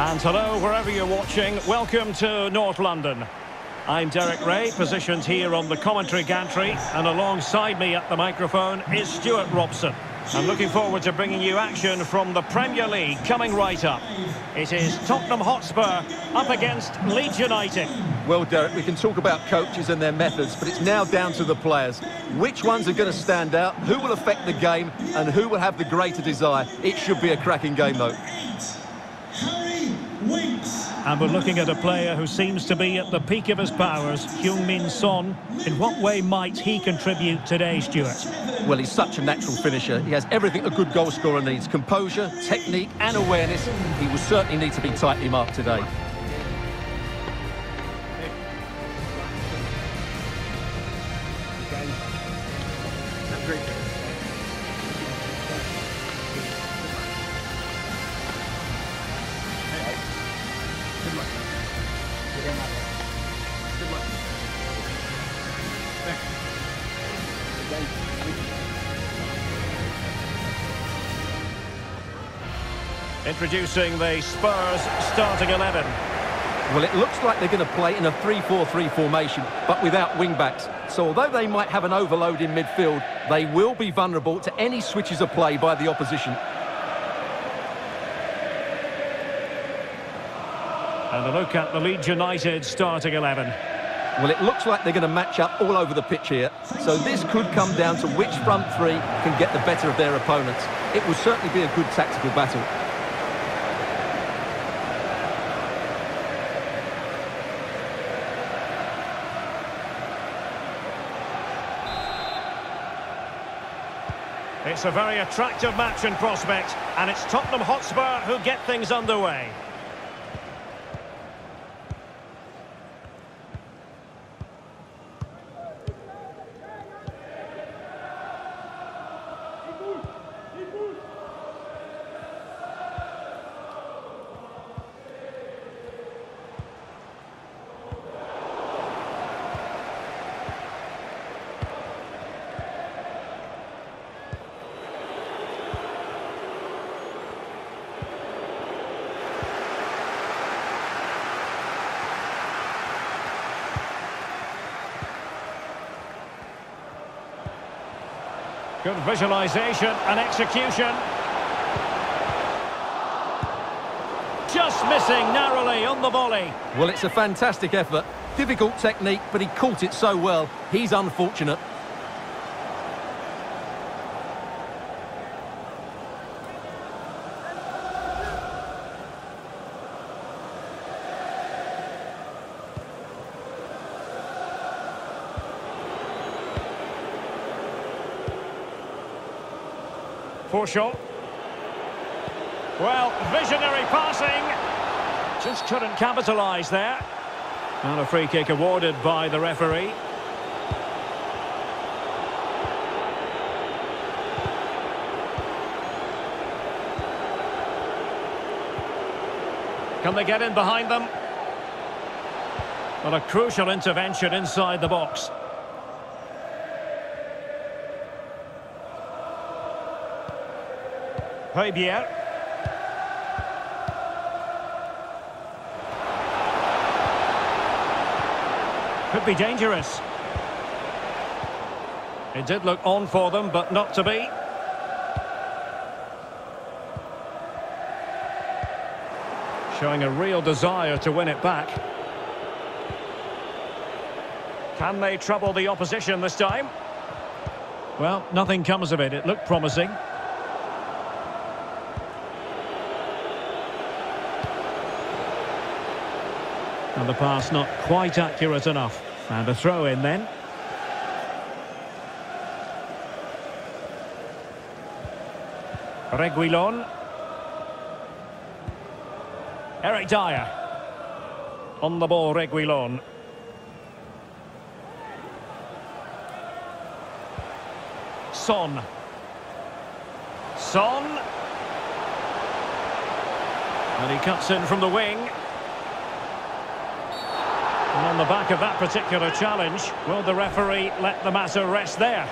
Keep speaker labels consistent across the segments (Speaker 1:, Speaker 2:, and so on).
Speaker 1: And hello, wherever you're watching, welcome to North London. I'm Derek Rae, positioned here on the commentary gantry, and alongside me at the microphone is Stewart Robson. I'm looking forward to bringing you action from the Premier League coming right up. It is Tottenham Hotspur up against Leeds United.
Speaker 2: Well, Derek, we can talk about coaches and their methods, but it's now down to the players. Which ones are going to stand out, who will affect the game, and who will have the greater desire? It should be a cracking game, though.
Speaker 1: And we're looking at a player who seems to be at the peak of his powers, Heung-Min Son. In what way might he contribute today, Stewart?
Speaker 2: Well, he's such a natural finisher. He has everything a good goalscorer needs. Composure, technique and awareness. He will certainly need to be tightly marked today.
Speaker 1: Introducing the Spurs starting 11.
Speaker 2: Well, it looks like they're going to play in a 3-4-3 formation, but without wing-backs. So although they might have an overload in midfield, they will be vulnerable to any switches of play by the opposition.
Speaker 1: And a look at the Leeds United starting 11.
Speaker 2: Well, it looks like they're going to match up all over the pitch here. So this could come down to which front three can get the better of their opponents. It will certainly be a good tactical battle.
Speaker 1: It's a very attractive match in prospect, and it's Tottenham Hotspur who get things underway. Good visualisation and execution. Just missing narrowly on the volley.
Speaker 2: Well, it's a fantastic effort. Difficult technique, but he caught it so well. He's unfortunate.
Speaker 1: Forshaw. Well, visionary passing. Just couldn't capitalise there. And a free kick awarded by the referee. Can they get in behind them? Well, a crucial intervention inside the box. Højbjerg. Could be dangerous. It did look on for them, but not to be. Showing a real desire to win it back. Can they trouble the opposition this time? Well, nothing comes of it. It looked promising. And the pass not quite accurate enough. And a throw in then. Reguilon. Eric Dier. On the ball, Reguilon. Son. Son. And he cuts in from the wing. And on the back of that particular challenge, will the referee let the matter rest there?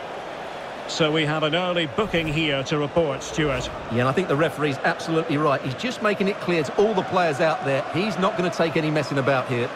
Speaker 1: So we have an early booking here to report, Stuart.
Speaker 2: Yeah, and I think the referee's absolutely right. He's just making it clear to all the players out there, he's not going to take any messing about here.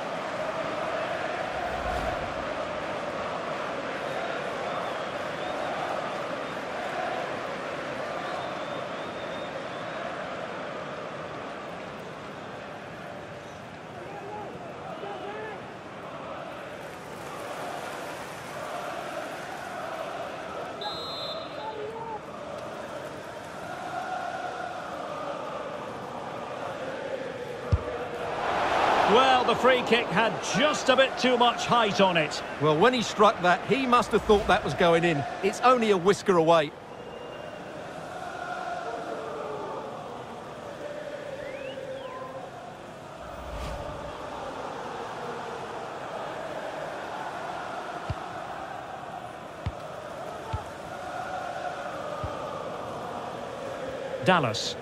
Speaker 1: Well, the free kick had just a bit too much height on it.
Speaker 2: Well, when he struck that, he must have thought that was going in. It's only a whisker away.
Speaker 1: Dallas.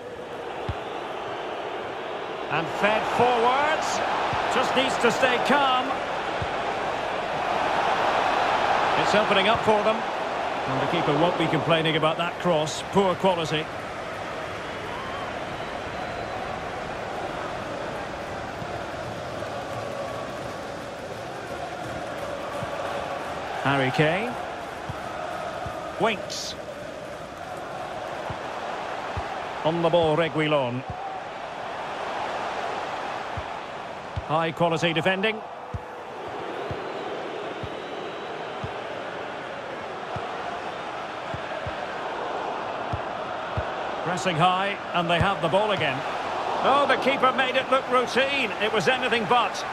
Speaker 1: And fed forwards. Just needs to stay calm. It's opening up for them. And the keeper won't be complaining about that cross. Poor quality. Harry Kane. Winks. On the ball, Reguilon. High quality defending. Pressing high, and they have the ball again. Oh, the keeper made it look routine. It was anything but.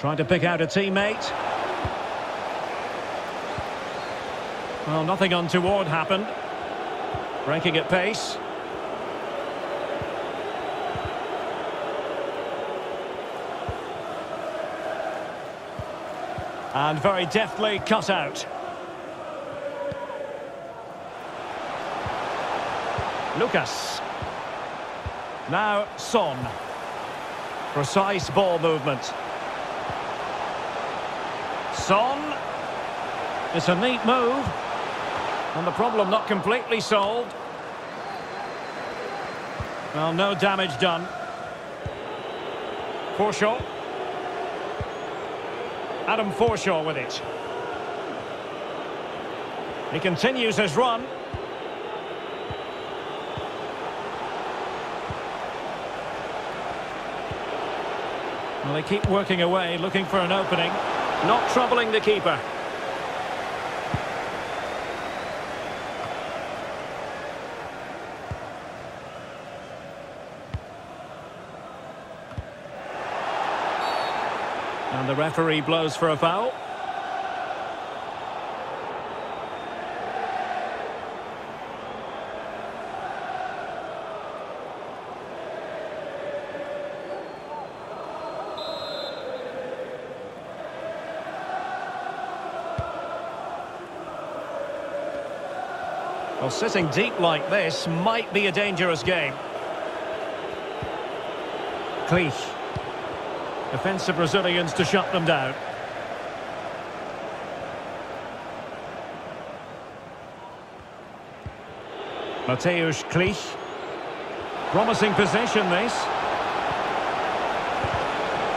Speaker 1: Trying to pick out a teammate. Well, nothing untoward happened. Breaking at pace. And very deftly cut out. Lucas. Now Son. Precise ball movement. Son. It's a neat move. And the problem not completely solved. Well, no damage done. Forshaw. Adam Forshaw with it. He continues his run. Well, they keep working away, looking for an opening. Not troubling the keeper. And the referee blows for a foul. Sitting deep like this might be a dangerous game. Klich. Defensive Brazilians to shut them down. Mateusz Klich. Promising position, this.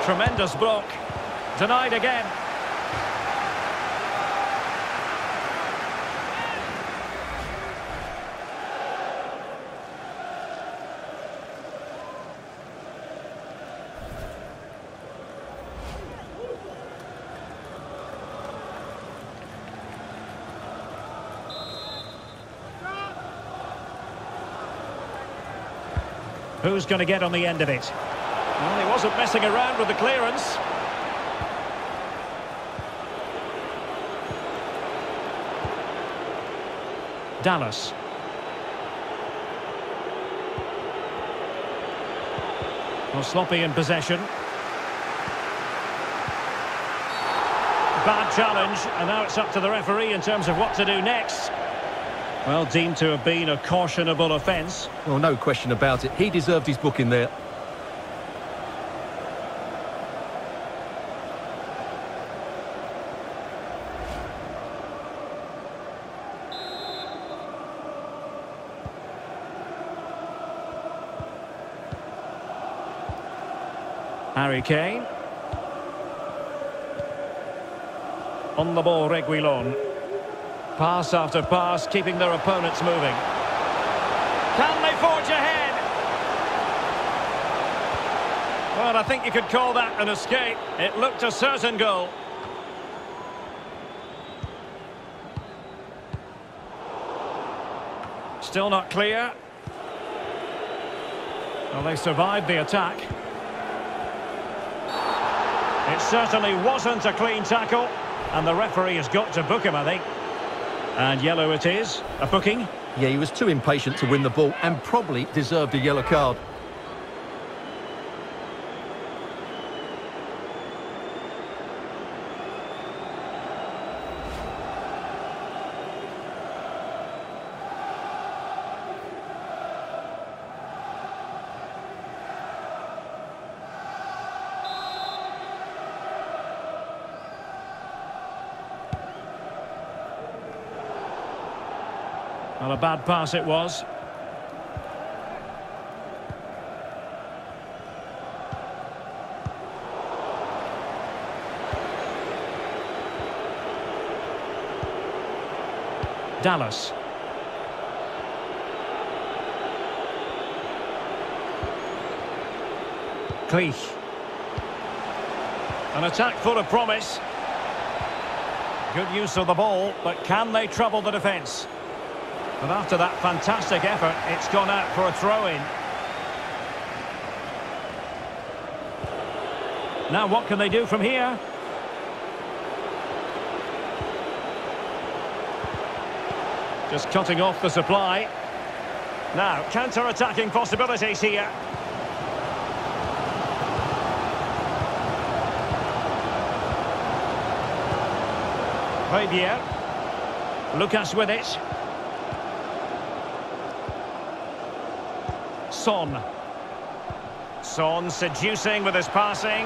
Speaker 1: Tremendous block. Denied again. Who's going to get on the end of it? Well, he wasn't messing around with the clearance. Dallas. Well, sloppy in possession. bad challenge, and now it's up to the referee in terms of what to do next. Well, deemed to have been a cautionable offence.
Speaker 2: Well, no question about it. He deserved his booking there.
Speaker 1: Harry Kane. On the ball, Reguilon. Pass after pass, keeping their opponents moving. Can they forge ahead? Well, I think you could call that an escape. It looked a certain goal. Still not clear. Well, they survived the attack. It certainly wasn't a clean tackle, and the referee has got to book him, I think. And yellow it is, a booking.
Speaker 2: Yeah, he was too impatient to win the ball and probably deserved a yellow card.
Speaker 1: Well, a bad pass it was. Dallas. Klich. An attack full of promise. Good use of the ball, but can they trouble the defence? But after that fantastic effort, it's gone out for a throw-in. Now what can they do from here? Just cutting off the supply. Now, counter-attacking possibilities here. Fabier. Lucas with it. Son. Son seducing with his passing.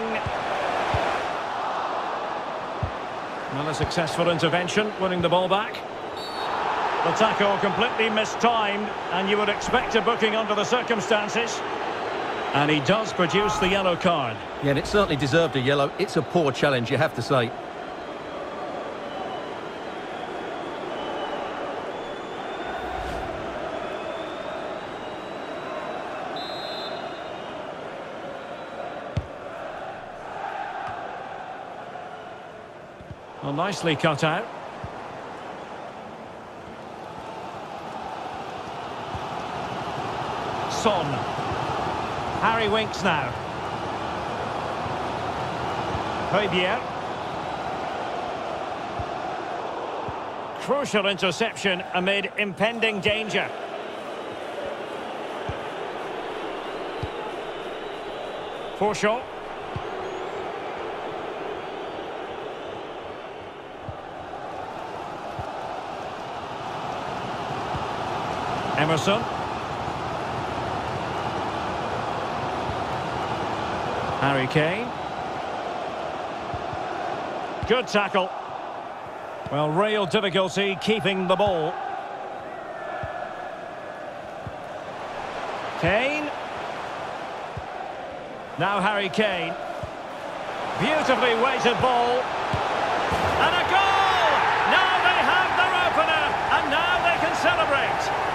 Speaker 1: Well, a successful intervention, winning the ball back. The tackle completely mistimed, and you would expect a booking under the circumstances. And he does produce the yellow card.
Speaker 2: Yeah, and it certainly deserved a yellow. It's a poor challenge, you have to say.
Speaker 1: Well, nicely cut out. Son. Harry Winks now. Fabier. Crucial interception amid impending danger. Forshaw. Emerson. Harry Kane. Good tackle. Well, real difficulty keeping the ball. Kane. Now Harry Kane. Beautifully weighted ball. And a goal! Now they have their opener, and now they can celebrate.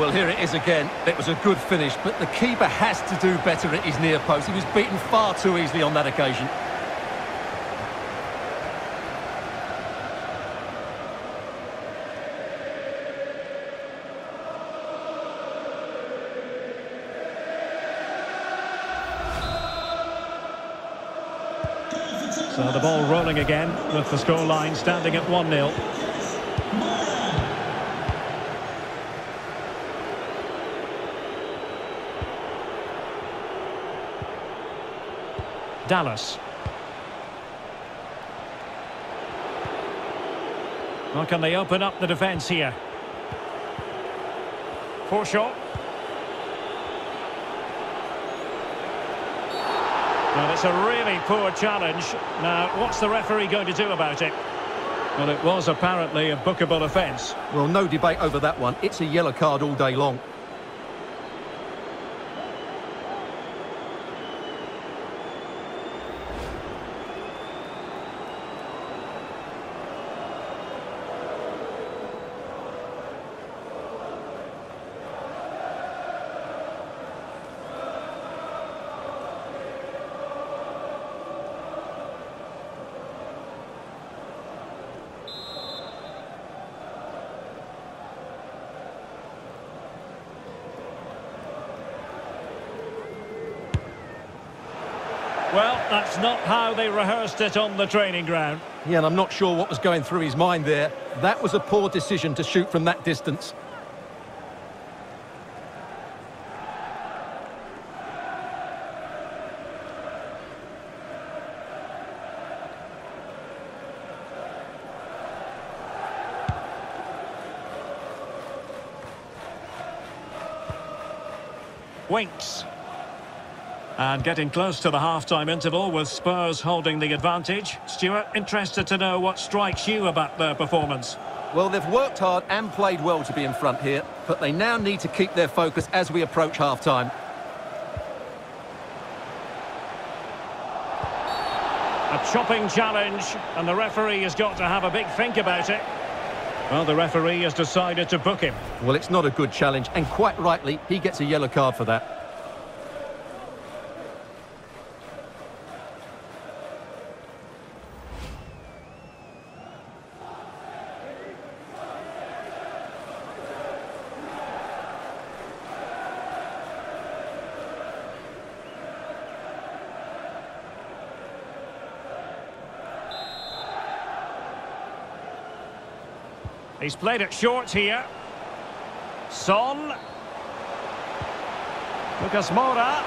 Speaker 2: Well, here it is again. It was a good finish, but the keeper has to do better at his near post. He was beaten far too easily on that occasion.
Speaker 1: So the ball rolling again with the scoreline standing at 1-0. Dallas. Well, can they open up the defence here? Forshaw. Well, it's a really poor challenge. Now, what's the referee going to do about it? Well, it was apparently a bookable offence.
Speaker 2: Well, no debate over that one. It's a yellow card all day long.
Speaker 1: Well, that's not how they rehearsed it on the training ground.
Speaker 2: Yeah, and I'm not sure what was going through his mind there. That was a poor decision to shoot from that distance.
Speaker 1: Winks. And getting close to the half-time interval with Spurs holding the advantage. Stewart, interested to know what strikes you about their performance.
Speaker 2: Well, they've worked hard and played well to be in front here, but they now need to keep their focus as we approach half-time.
Speaker 1: A chopping challenge, and the referee has got to have a big think about it. Well, the referee has decided to book him.
Speaker 2: Well, it's not a good challenge, and quite rightly, he gets a yellow card for that.
Speaker 1: He's played it short here. Son. Lucas Moura.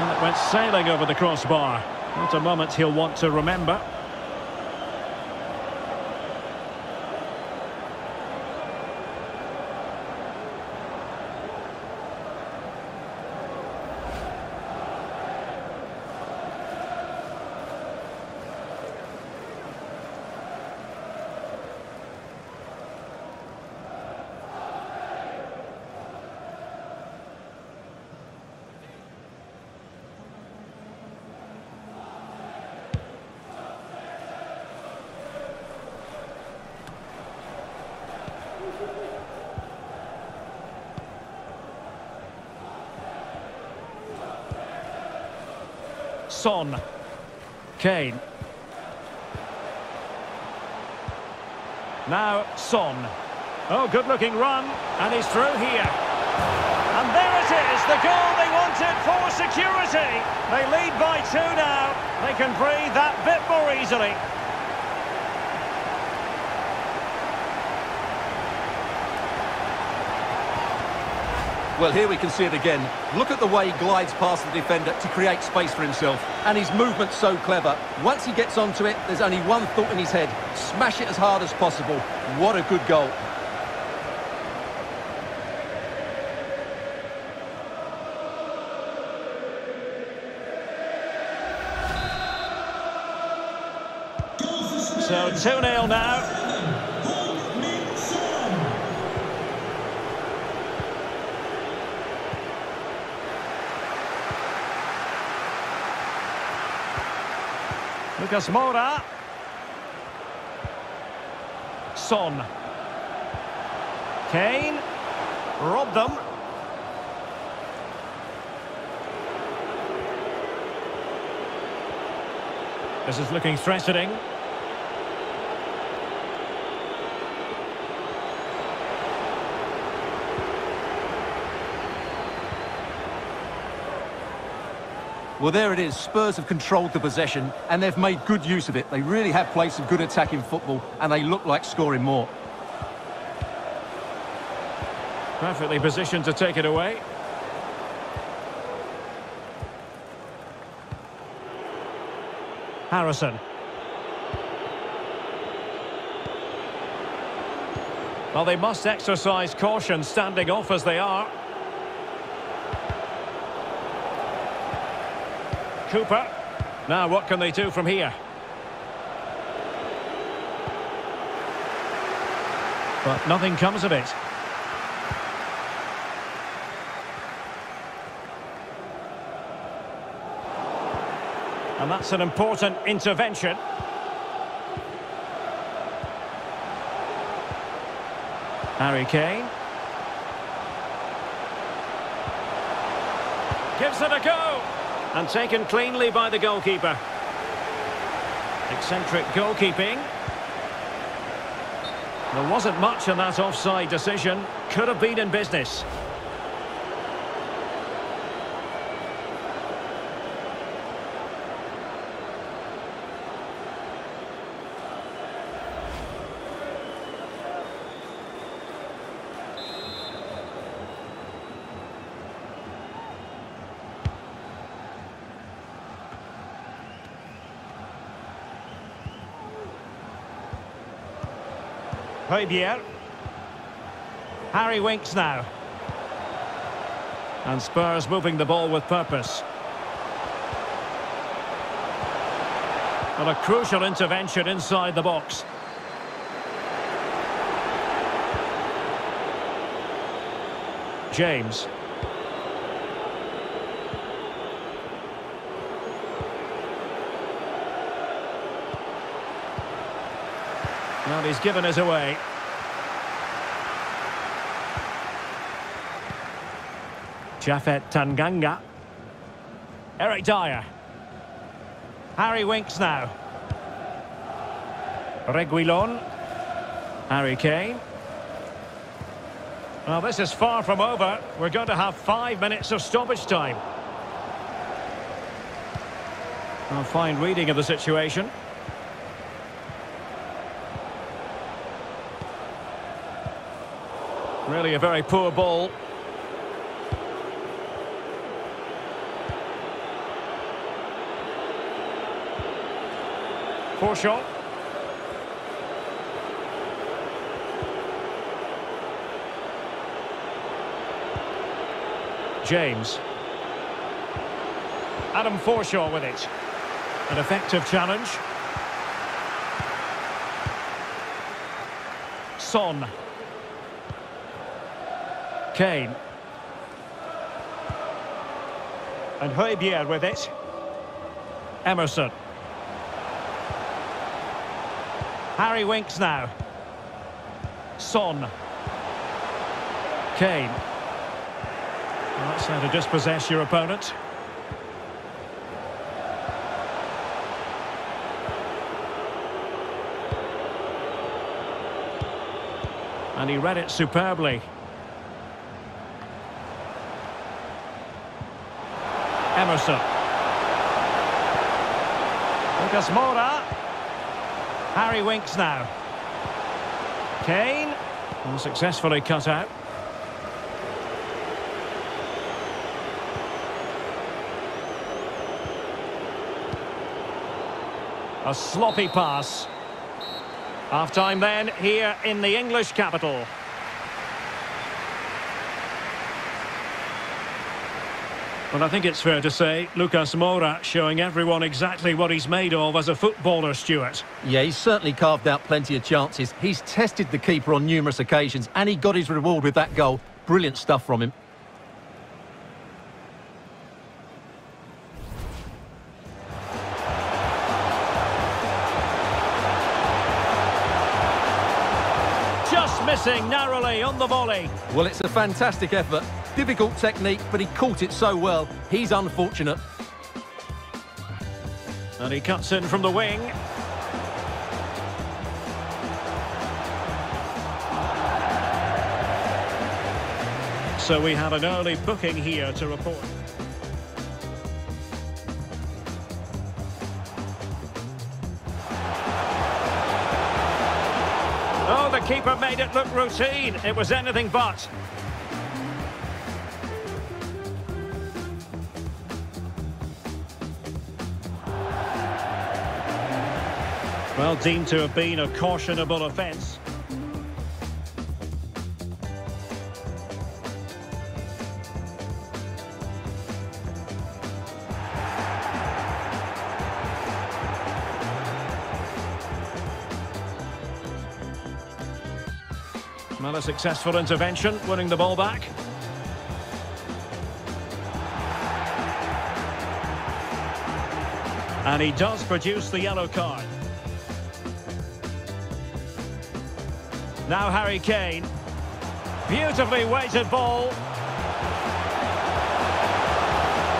Speaker 1: And it went sailing over the crossbar. Not a moment he'll want to remember. Son. Kane. Now Son. Oh, good-looking run, and he's through here. And there it is, the goal they wanted for security. They lead by two now. They can breathe that bit more easily.
Speaker 2: Well, here we can see it again. Look at the way he glides past the defender to create space for himself. And his movement's so clever. Once he gets onto it, there's only one thought in his head. Smash it as hard as possible. What a good goal.
Speaker 1: So 2-0 now. Lucas Moura. Son. Kane. Robbed them. This is looking threatening.
Speaker 2: Well, there it is. Spurs have controlled the possession, and they've made good use of it. They really have played some good attacking football, and they look like scoring more.
Speaker 1: Perfectly positioned to take it away. Harrison. Well, they must exercise caution standing off as they are. Cooper. Now, what can they do from here? But nothing comes of it. And that's an important intervention. Harry Kane. Gives it a go. And taken cleanly by the goalkeeper. Eccentric goalkeeping. There wasn't much in that offside decision. Could have been in business. Højbjerg. Harry Winks now. And Spurs moving the ball with purpose. And a crucial intervention inside the box. James. And he's given us away. Japhet Tanganga. Eric Dier. Harry Winks now. Reguilon. Harry Kane. Well, this is far from over. We're going to have five minutes of stoppage time. A fine reading of the situation. Really a very poor ball. Forshaw. James. Adam Forshaw with it. An effective challenge. Son. Kane. And Højbjerg with it. Emerson. Harry Winks now. Son. Kane. Well, that's how to dispossess your opponent. And he read it superbly. Emerson. Lucas Moura. Harry Winks now. Kane. Unsuccessfully cut out. A sloppy pass. Half-time then, here in the English capital. Well, I think it's fair to say Lucas Moura showing everyone exactly what he's made of as a footballer, Stewart.
Speaker 2: Yeah, he's certainly carved out plenty of chances. He's tested the keeper on numerous occasions, and he got his reward with that goal. Brilliant stuff from him.
Speaker 1: Just missing narrowly on the volley.
Speaker 2: Well, it's a fantastic effort. Difficult technique, but he caught it so well. He's unfortunate.
Speaker 1: And he cuts in from the wing. So we have an early booking here to report. Oh, the keeper made it look routine. It was anything but. Well, deemed to have been a cautionable offence. Well, a successful intervention, winning the ball back. And he does produce the yellow card. Now Harry Kane. Beautifully weighted ball.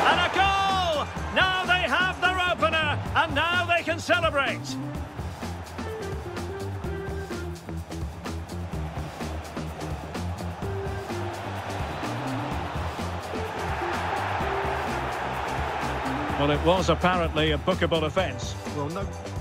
Speaker 1: And a goal! Now they have their opener, and now they can celebrate. Well, it was apparently a bookable offence.
Speaker 2: Well, no.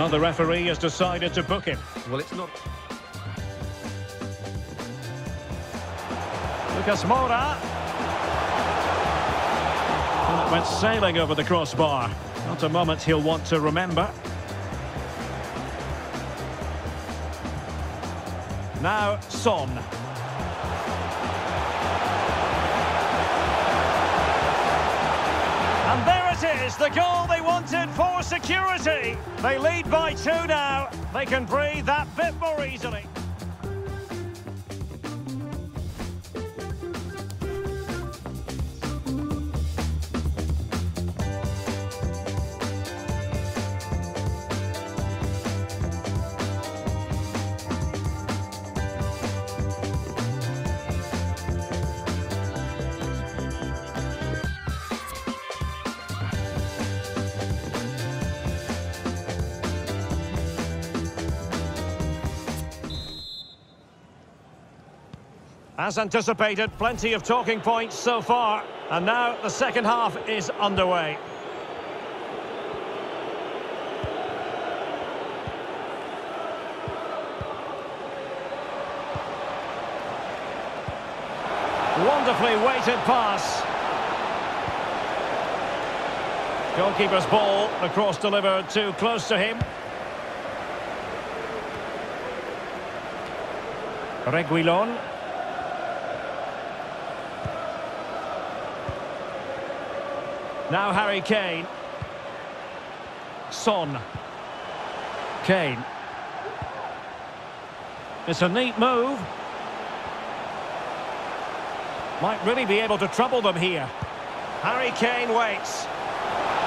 Speaker 1: Well, the referee has decided to book him.
Speaker 2: Well, it's not...
Speaker 1: Lucas Moura. And it went sailing over the crossbar. Not a moment he'll want to remember. Now, Son. It is, the goal they wanted for security. They lead by two now. They can breathe that bit more easily. As anticipated, plenty of talking points so far. And now the second half is underway. Wonderfully weighted pass. Goalkeeper's ball, across delivered too close to him. Reguilon. Now Harry Kane. Son. Kane. It's a neat move. Might really be able to trouble them here. Harry Kane waits.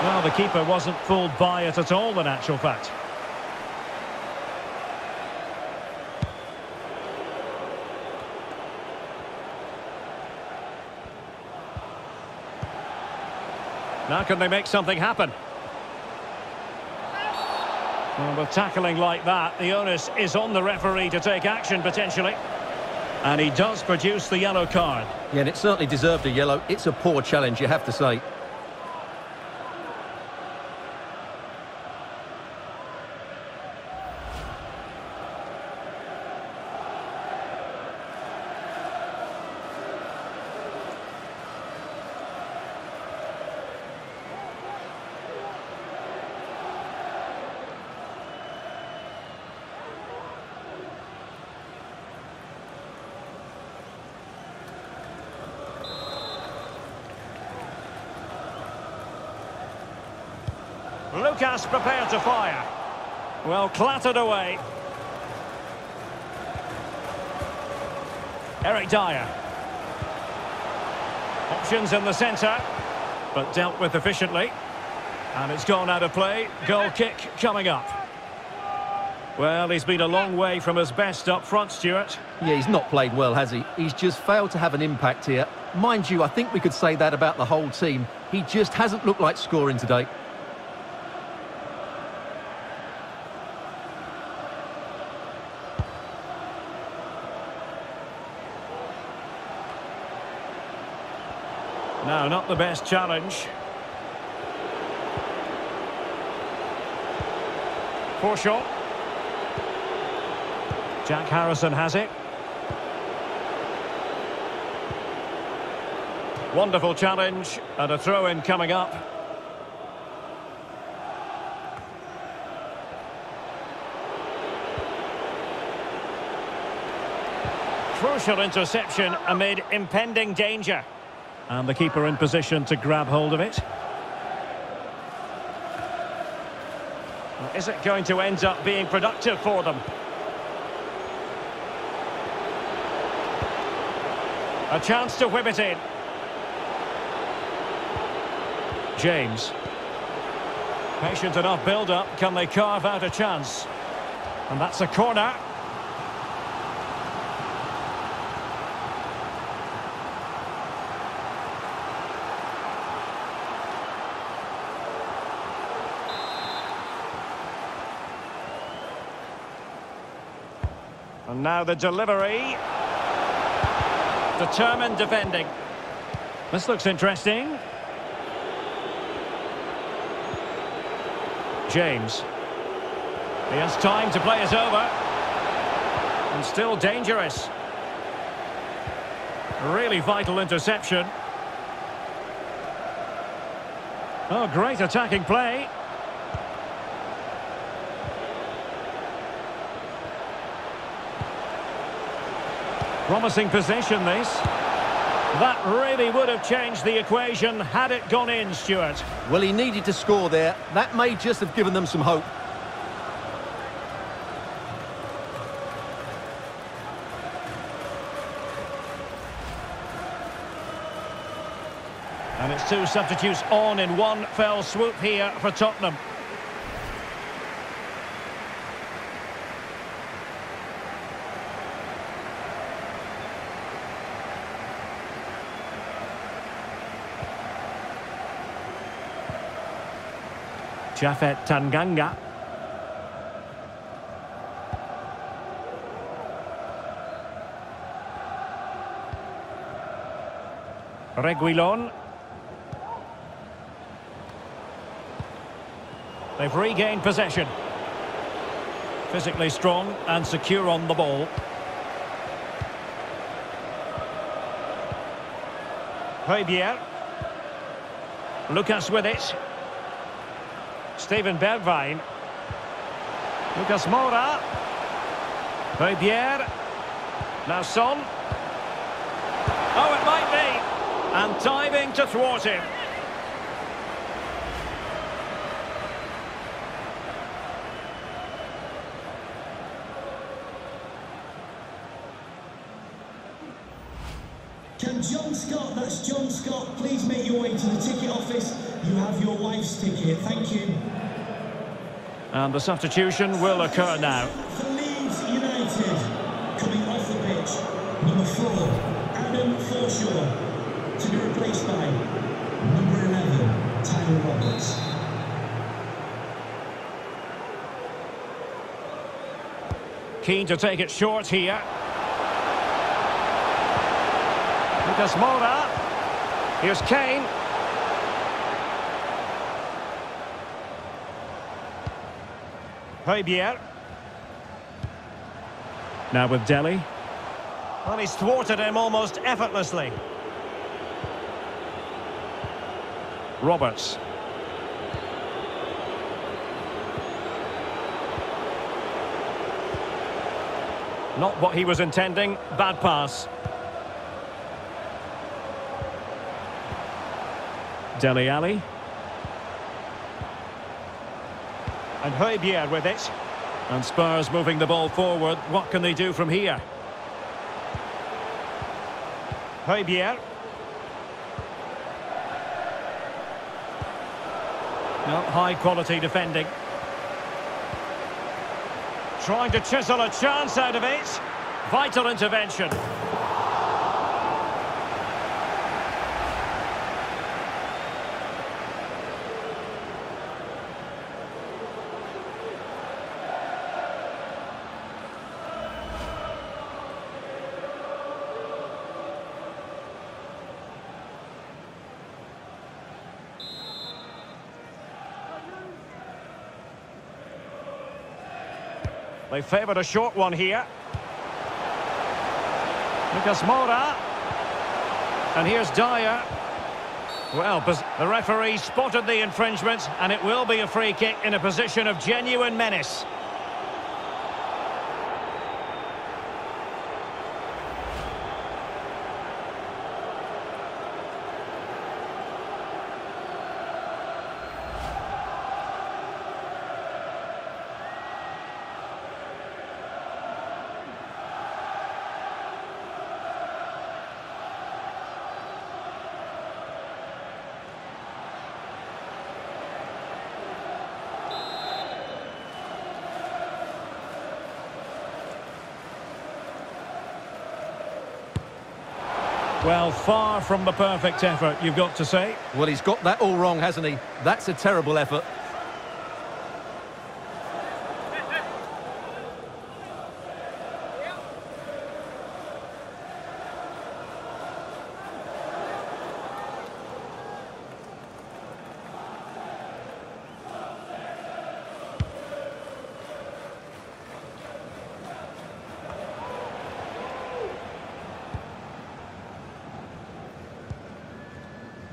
Speaker 1: Well, the keeper wasn't fooled by it at all, in actual fact. Now can they make something happen? Well, with tackling like that, the onus is on the referee to take action, potentially. And he does produce the yellow card.
Speaker 2: Yeah, and it certainly deserved a yellow. It's a poor challenge, you have to say.
Speaker 1: Lucas prepared to fire. Well, clattered away. Eric Dier. Options in the centre, but dealt with efficiently. And it's gone out of play. Goal kick coming up. Well, he's been a long way from his best up front, Stewart.
Speaker 2: Yeah, he's not played well, has he? He's just failed to have an impact here. Mind you, I think we could say that about the whole team. He just hasn't looked like scoring today.
Speaker 1: No, not the best challenge. Poor shot. Jack Harrison has it. Wonderful challenge and a throw-in coming up. Crucial interception amid impending danger. And the keeper in position to grab hold of it. Is it going to end up being productive for them? A chance to whip it in. James. Patient enough build-up. Can they carve out a chance? And that's a corner. And now the delivery. Determined defending. This looks interesting. James. He has time to play it over. And still dangerous. Really vital interception. Oh, great attacking play. Promising possession, this. That really would have changed the equation had it gone in, Stewart.
Speaker 2: Well, he needed to score there. That may just have given them some hope.
Speaker 1: And it's two substitutes on in one fell swoop here for Tottenham. Japhet Tanganga. Reguilon. They've regained possession. Physically strong and secure on the ball. Højbjerg. Lucas with it. Steven Bergwijn. Lucas Moura. Højbjerg. Now Son. Oh, it might be. And diving to thwart him.
Speaker 3: Can John Scott, that's John Scott, please make your way to the ticket office. You have your wife's ticket. Thank you.
Speaker 1: And the substitution will occur now.
Speaker 3: Leeds United, coming off the pitch, number four, Adam Forshaw, to be replaced by number 11, Tyler Roberts.
Speaker 1: Keen to take it short here. Lucas Moura. Here's Kane. Højbjerg. Now with Dele. Well, he's thwarted him almost effortlessly. Roberts. Not what he was intending. Bad pass. Dele Alli. And Højbjerg with it. And Spurs moving the ball forward. What can they do from here? Højbjerg. No, high quality defending. Trying to chisel a chance out of it. Vital intervention. They favoured a short one here. Lucas Moura. And here's Dier. Well, the referee spotted the infringement, and it will be a free kick in a position of genuine menace. Well, far from the perfect effort, you've got to say.
Speaker 2: Well, he's got that all wrong, hasn't he? That's a terrible effort.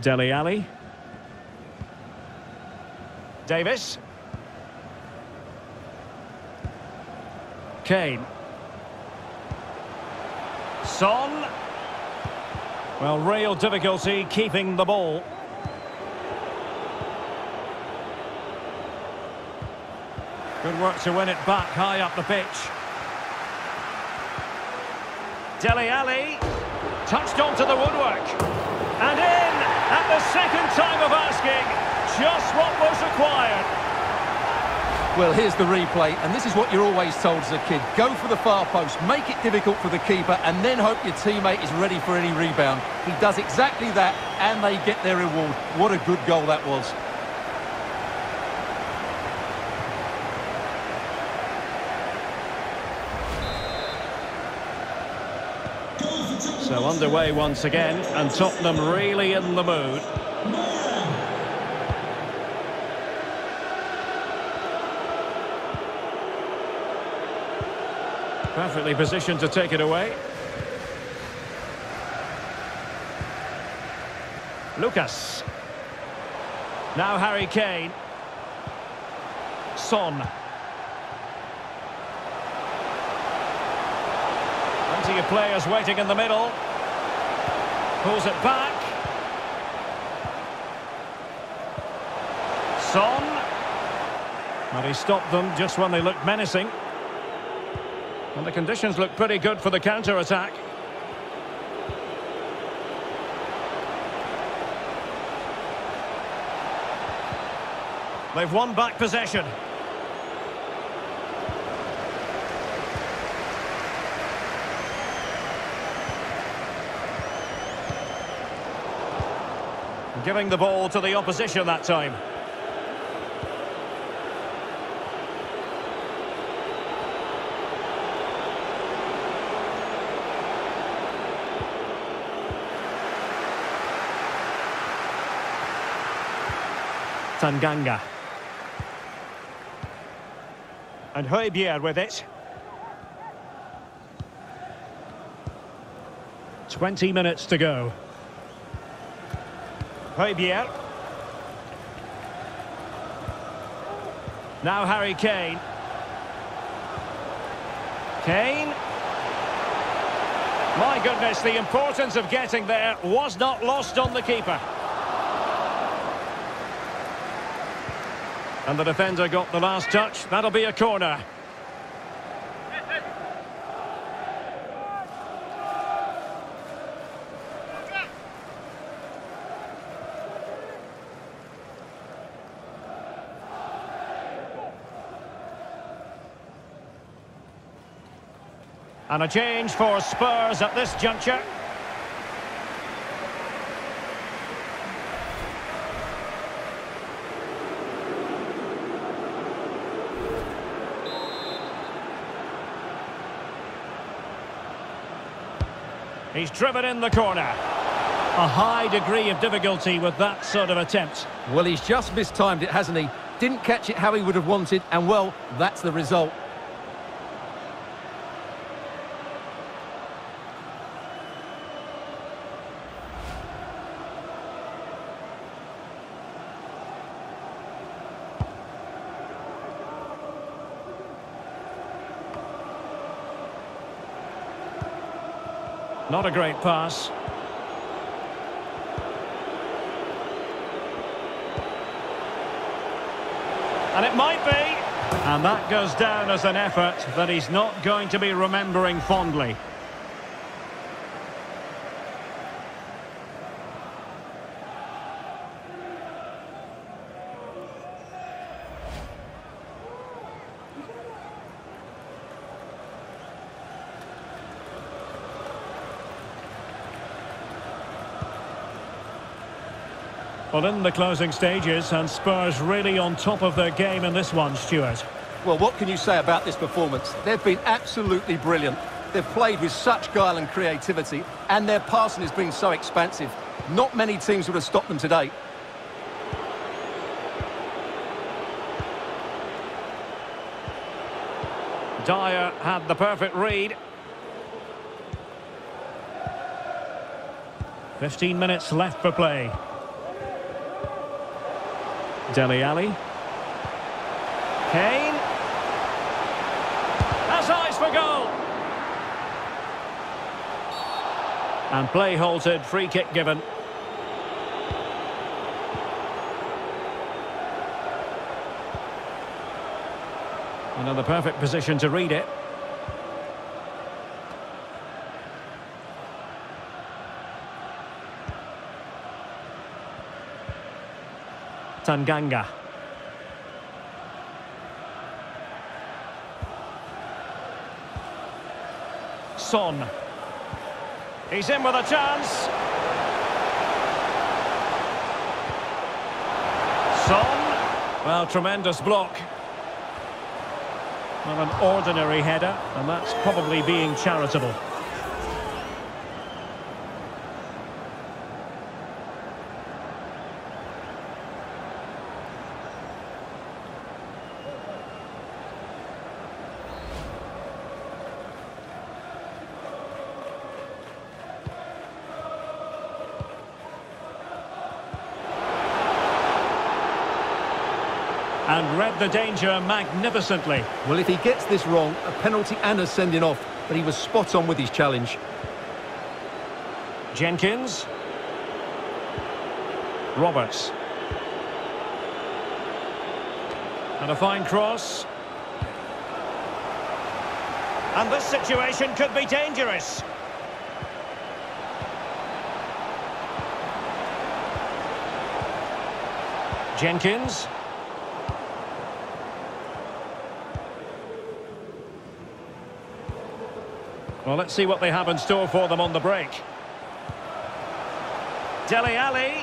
Speaker 1: Dele Alli. Davies. Kane. Son. Well, real difficulty keeping the ball. Good work to win it back high up the pitch. Dele Alli. Touched onto the woodwork. And in at the second time of asking, just what was required.
Speaker 2: Well, here's the replay, and this is what you're always told as a kid. Go for the far post, make it difficult for the keeper, and then hope your teammate is ready for any rebound. He does exactly that, and they get their reward. What a good goal that was.
Speaker 1: So underway once again, and Tottenham really in the mood. Perfectly positioned to take it away. Lucas. Now Harry Kane. Son. Of players waiting in the middle. Pulls it back. Son. And he stopped them just when they looked menacing. And the conditions look pretty good for the counter-attack. They've won back possession. Giving the ball to the opposition that time. Tanganga. And Højbjerg with it. 20 minutes to go. Højbjerg. Now Harry Kane. Kane. My goodness, the importance of getting there was not lost on the keeper. And the defender got the last touch. That'll be a corner. And a change for Spurs at this juncture. He's driven in the corner. A high degree of difficulty with that sort of attempt.
Speaker 2: Well, he's just mistimed it, hasn't he? Didn't catch it how he would have wanted, and well, that's the result.
Speaker 1: Not a great pass. And it might be. And that goes down as an effort that he's not going to be remembering fondly. Well, in the closing stages, and Spurs really on top of their game in this one, Stewart.
Speaker 2: Well, what can you say about this performance? They've been absolutely brilliant. They've played with such guile and creativity, and their passing has been so expansive. Not many teams would have stopped them today.
Speaker 1: Dier had the perfect read. 15 minutes left for play. Dele Alli. Kane. Has eyes for goal. And play halted, free kick given. Another perfect position to read it. Tanganga. Son. He's in with a chance. Son. Well, tremendous block. Well, an ordinary header, and that's probably being charitable. and read the danger magnificently.
Speaker 2: Well, if he gets this wrong, a penalty and a sending off, but he was spot on with his challenge.
Speaker 1: Jenkins. Roberts. And a fine cross. And this situation could be dangerous. Jenkins. Well, let's see what they have in store for them on the break. Dele Alli.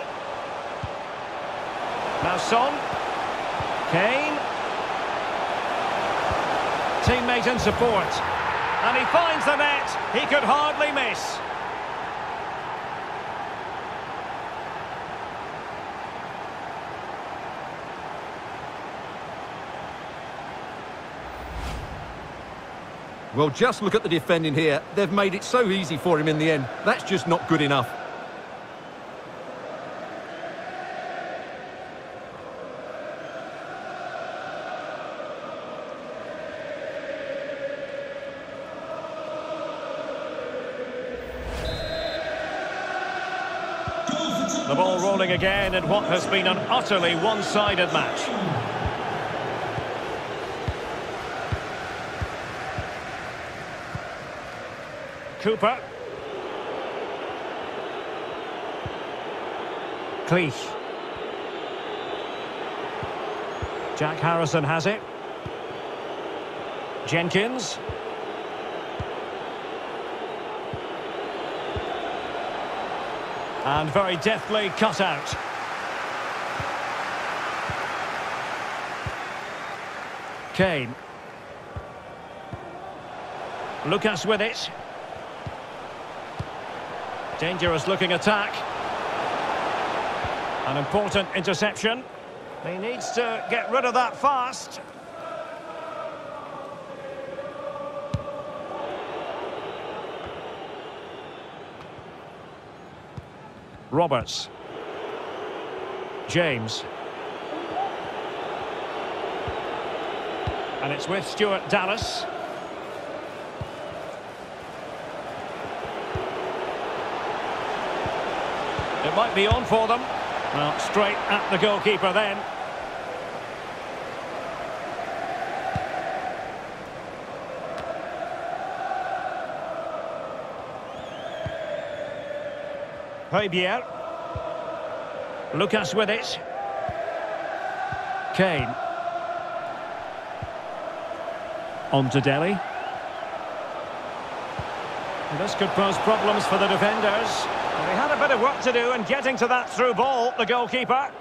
Speaker 1: Now Son. Kane. Teammate in support. And he finds the net. He could hardly miss.
Speaker 2: Well, just look at the defending here. They've made it so easy for him in the end. That's just not good enough.
Speaker 1: The ball rolling again in what has been an utterly one-sided match. Cooper. Klich. Jack Harrison has it. Jenkins. And very deftly cut out. Kane. Lucas with it. Dangerous looking attack. An important interception. He needs to get rid of that fast. Roberts. James. And it's with Stuart Dallas. Might be on for them. Well, straight at the goalkeeper then. Højbjerg. Lucas with it. Kane. On to Dele. This could pose problems for the defenders. They had a bit of work to do in getting to that through ball, the goalkeeper.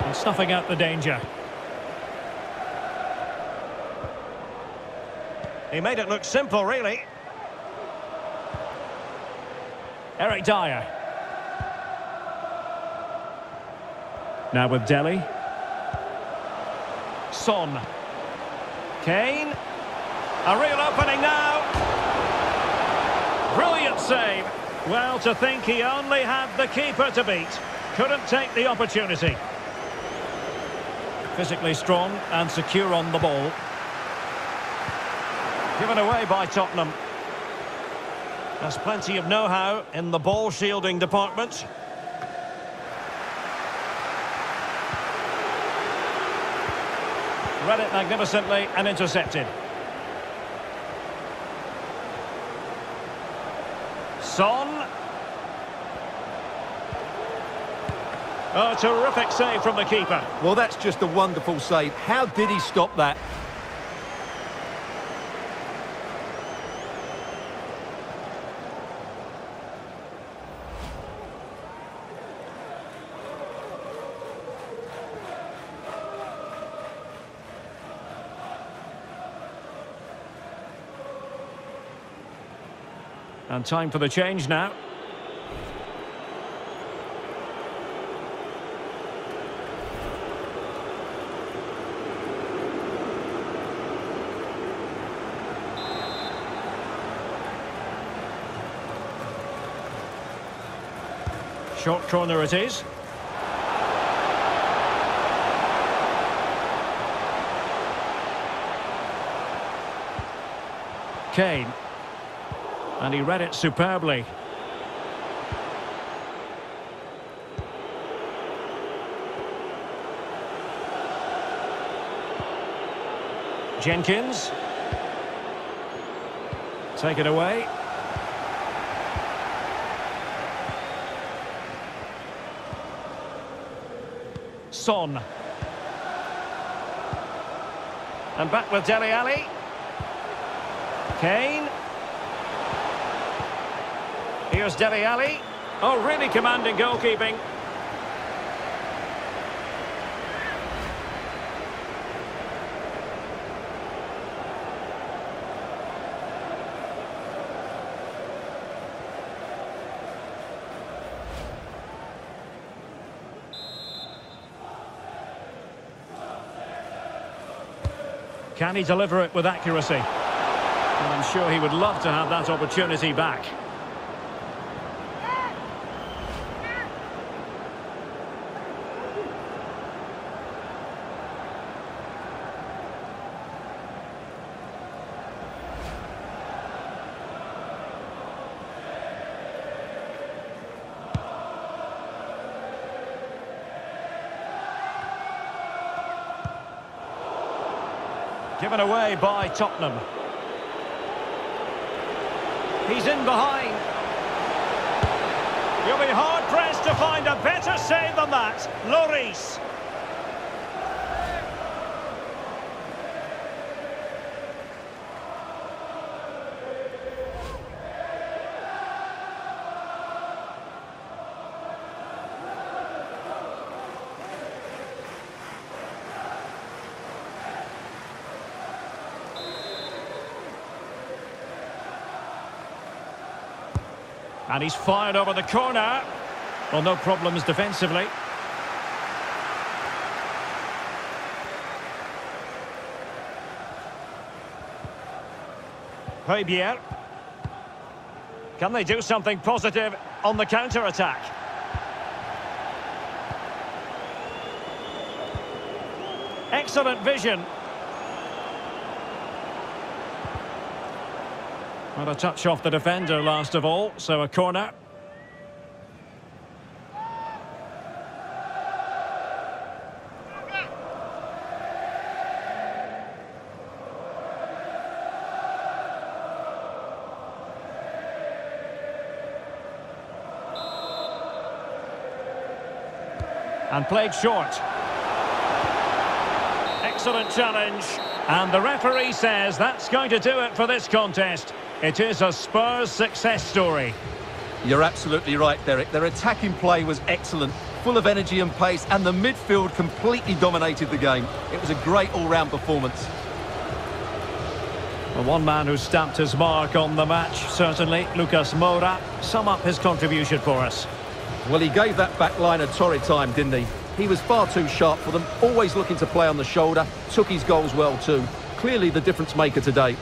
Speaker 1: And snuffing out the danger. He made it look simple, really. Eric Dier. Now with Dele. Son. Kane. A real opening now. Brilliant save. Well, to think he only had the keeper to beat. Couldn't take the opportunity. Physically strong and secure on the ball. Given away by Tottenham. There's plenty of know-how in the ball shielding department. Read it magnificently and intercepted. Son. Oh, terrific save from the keeper.
Speaker 2: Well, that's just a wonderful save. How did he stop that?
Speaker 1: And time for the change now. Short corner it is. Kane. And he read it superbly. Jenkins. Take it away. Son. And back with Dele Alli. Kane. Here's Dele Alli. Oh, really commanding goalkeeping. Can he deliver it with accuracy? I'm sure he would love to have that opportunity back. Given away by Tottenham. He's in behind. You'll be hard-pressed to find a better save than that. Lloris. And he's fired over the corner. Well, no problems defensively. Højbjerg. Can they do something positive on the counter-attack? Excellent vision. Well, a touch off the defender last of all, so a corner. and played short. Excellent challenge. And the referee says that's going to do it for this contest. It is a Spurs success story.
Speaker 2: You're absolutely right, Derek. Their attacking play was excellent, full of energy and pace, and the midfield completely dominated the game. It was a great all-round performance.
Speaker 1: Well, one man who stamped his mark on the match, certainly, Lucas Moura. Sum up his contribution for us.
Speaker 2: Well, he gave that back line a torrid time, didn't he? He was far too sharp for them, always looking to play on the shoulder, took his goals well too. Clearly the difference maker today.